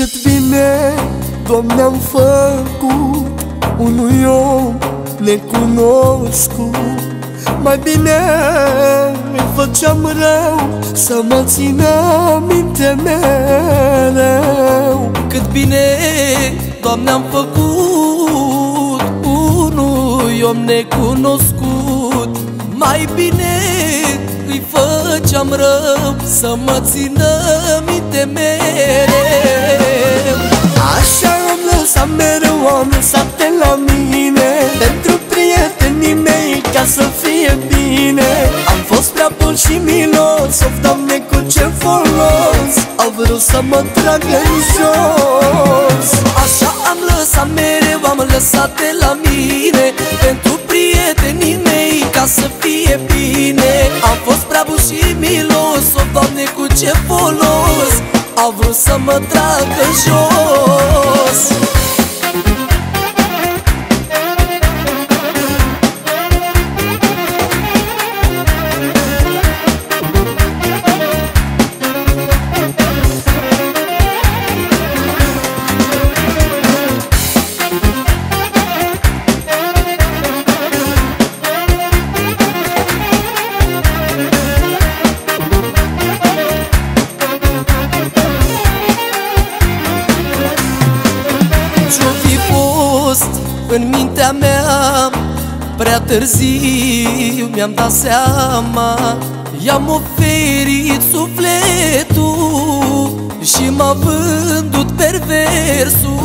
Cât bine, Doamne, am făcut Unui om necunoscut. Mai bine îi făceam rău Să mă țină minte mereu. Cât bine, Doamne, am făcut Unui om necunoscut. Mai bine îi făceam rău Să mă țină minte mereu Așa am lăsat mereu, am lăsat-te la mine. Pentru prietenii mei, ca să fie bine. Am fost prea bun și milos, of, Doamne, cu ce folos? Au vrut să mă tragă în jos. Așa am lăsat mereu, am lăsat-te la mine. Pentru prietenii mei, ca să fie bine. Am fost prea bun și milos, o, Doamne, cu ce folos Au vrut să mă tragă jos în mintea mea Prea târziu mi-am dat seama. I-am oferit sufletul Și m-a vândut perversul.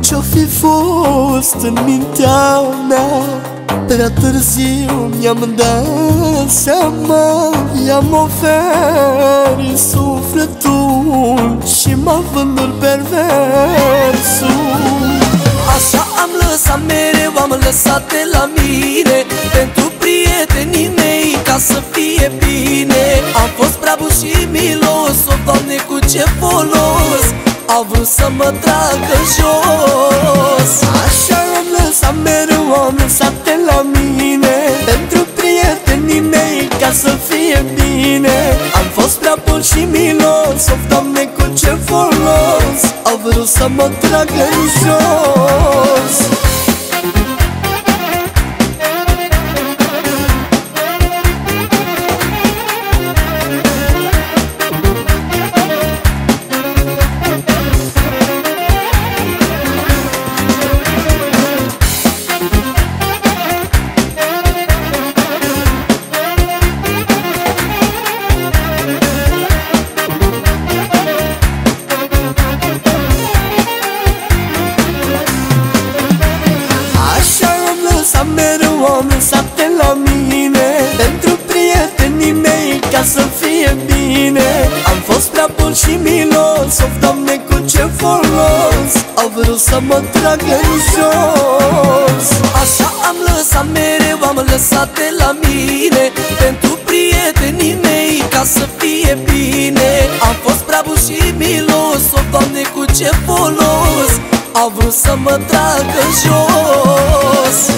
Ce-o fi fost în mintea mea? Prea târziu mi-am dat seama. I-am oferit sufletul Și m-a vândut perversul. Așa am lăsat mereu, am lăsat-te la mine. Pentru prietenii mei, ca să fie bine. Am fost prea bun și milos, o Doamne, cu ce folos. Au vrut să mă tragă jos. Așa am lăsat mereu, am lăsat-te la mine. Pentru prietenii mei, ca să fie bine. Am fost prea bun și milos, of, Doamne, cu ce folos. Au vrut să mă tragă în jos Așa am lăsat mereu, am lăsat-te la mine. Pentru prietenii mei, ca să fie bine. Am fost prea bun și milos, of, Doamne, cu ce folos. Au vrut să mă tragă în jos. Așa am lăsat mereu, am lăsat-te la mine. Pentru prietenii mei, ca să fie bine. Am fost prea bun și milos, o Doamne, cu ce folos Au vrut să mă tragă jos